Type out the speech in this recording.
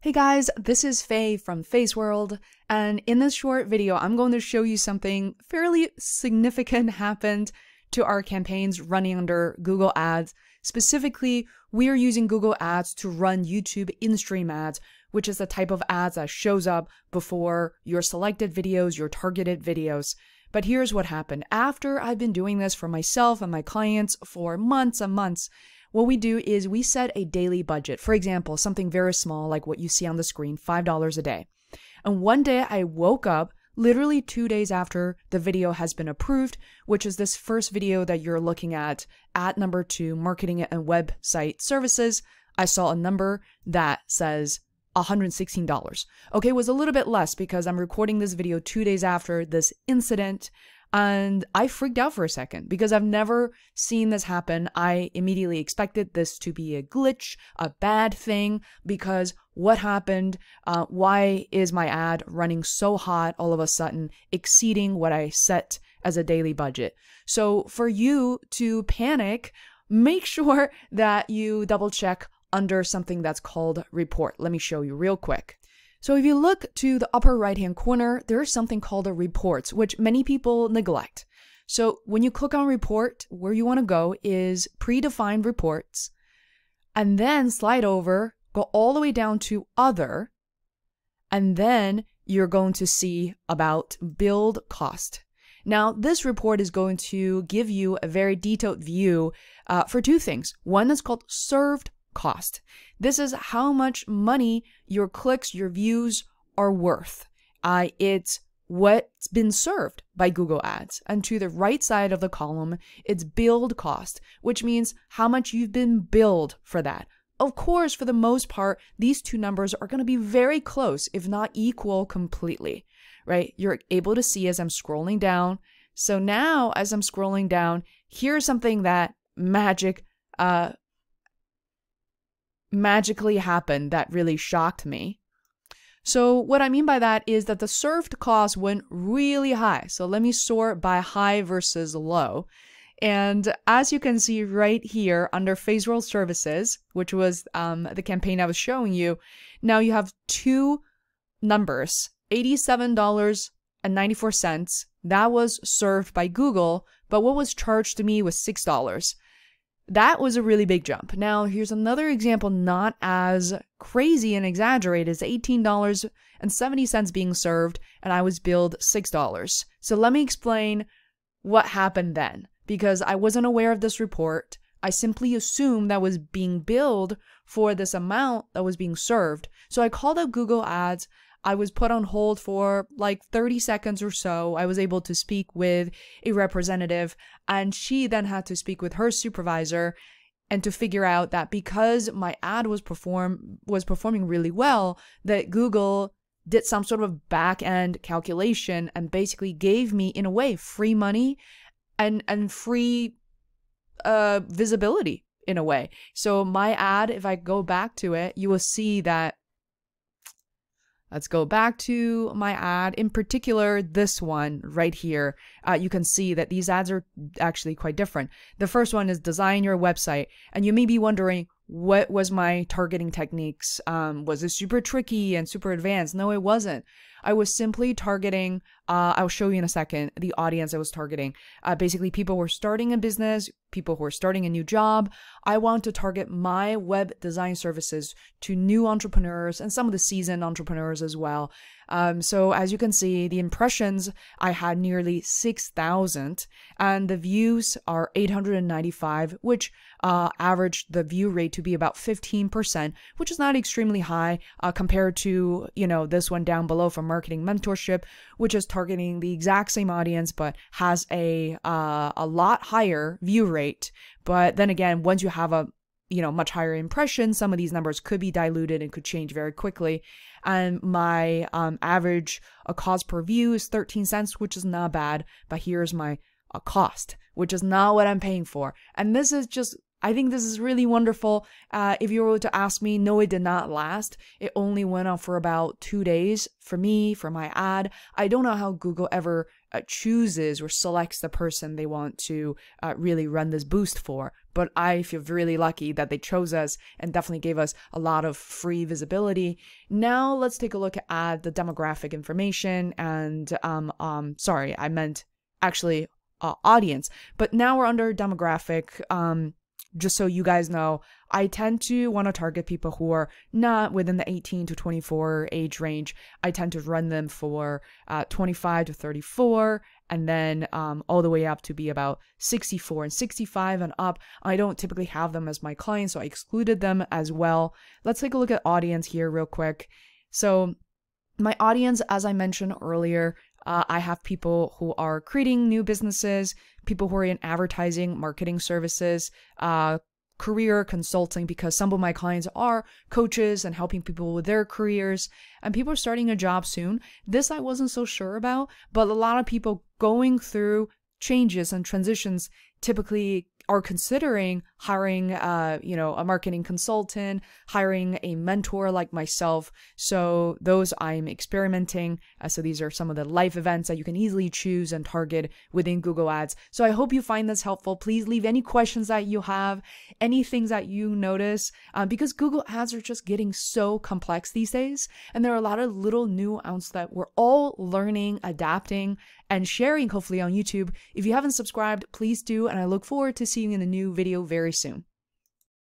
Hey guys, this is Fei from Feisworld, and in this short video, I'm going to show you something fairly significant happened to our campaigns running under Google Ads. Specifically, we are using Google Ads to run YouTube in-stream ads, which is the type of ads that shows up before your selected videos, your targeted videos. But here's what happened. After I've been doing this for myself and my clients for months and months, what we do is we set a daily budget. For example, something very small like what you see on the screen, $5 a day. And one day I woke up literally two days after the video has been approved, which is this first video that you're looking at at number two, marketing and website services. I saw a number that says $116. Okay, was a little bit less because I'm recording this video two days after this incident. And I freaked out for a second because I've never seen this happen. I immediately expected this to be a glitch, a bad thing, because what happened? Uh, why is my ad running so hot all of a sudden, exceeding what I set as a daily budget? So for you to panic, make sure that you double check under something that's called report. Let me show you real quick. So if you look to the upper right hand corner, there is something called a reports, which many people neglect. So when you click on report, where you want to go is predefined reports, and then slide over, go all the way down to other, and then you're going to see about billed cost. Now, this report is going to give you a very detailed view uh, for two things. One is called served cost. This is how much money your clicks, your views are worth. Uh, it's what's been served by Google Ads. And to the right side of the column, it's billed cost, which means how much you've been billed for that. Of course, for the most part, these two numbers are going to be very close, if not equal completely, right? You're able to see as I'm scrolling down. So now, as I'm scrolling down, here's something that magic uh, magically happened that really shocked me. So, what I mean by that is that the served cost went really high. So, let me sort by high versus low. And as you can see right here under Feisworld Services, which was um, the campaign I was showing you, now you have two numbers $87.94. That was served by Google, but what was charged to me was $6. That was a really big jump. Now, here's another example not as crazy and exaggerated as $18.70 being served, and I was billed $6. So let me explain what happened then, because I wasn't aware of this report. I simply assumed that was being billed for this amount that was being served. So I called up Google Ads I was put on hold for like 30 seconds or so. I was able to speak with a representative, and she then had to speak with her supervisor and to figure out that because my ad was perform was performing really well, that Google did some sort of back end calculation and basically gave me in a way free money and and free uh visibility in a way. So my ad if I go back to it, you will see that Let's go back to my ad. In particular, this one right here. Uh, you can see that these ads are actually quite different. The first one is design your website. And you may be wondering, what was my targeting techniques? Um, was it super tricky and super advanced? No, it wasn't. I was simply targeting, uh, I'll show you in a second, the audience I was targeting. Uh, basically, people who are starting a business, people who are starting a new job. I want to target my web design services to new entrepreneurs and some of the seasoned entrepreneurs as well. Um, so as you can see, the impressions I had nearly 6,000 and the views are 895, which uh, averaged the view rate to be about 15%, which is not extremely high uh, compared to, you know, this one down below for marketing mentorship, which is targeting the exact same audience but has a uh, a lot higher view rate. But then again, once you have a you know much higher impression some of these numbers could be diluted and could change very quickly and my um, average a cost per view is 13 cents which is not bad but here's my uh, cost which is not what i'm paying for and this is just I think this is really wonderful. Uh, if you were to ask me, no, it did not last. It only went on for about two days for me, for my ad. I don't know how Google ever uh, chooses or selects the person they want to uh, really run this boost for, but I feel really lucky that they chose us and definitely gave us a lot of free visibility. Now let's take a look at the demographic information and um um sorry, I meant actually uh, audience. But now we're under demographic. Um, just so you guys know, I tend to want to target people who are not within the 18 to 24 age range. I tend to run them for uh, 25 to 34 and then um, all the way up to be about 64 and 65 and up. I don't typically have them as my clients, so I excluded them as well. Let's take a look at audience here, real quick. So, my audience, as I mentioned earlier, uh, I have people who are creating new businesses, people who are in advertising, marketing services, uh, career consulting, because some of my clients are coaches and helping people with their careers, and people are starting a job soon. This I wasn't so sure about, but a lot of people going through changes and transitions typically are considering hiring uh you know a marketing consultant hiring a mentor like myself. So those i'm experimenting. Uh, so these are some of the life events that you can easily choose and target within google ads. So i hope you find this helpful. Please leave any questions that you have any things that you notice uh, because google ads are just getting so complex these days and there are a lot of little nuance that we're all learning adapting and sharing hopefully on youtube. If you haven't subscribed please do and i look forward to seeing you in the new video very soon.